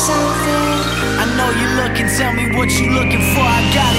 something. I know you're looking, tell me what you're looking for, I got.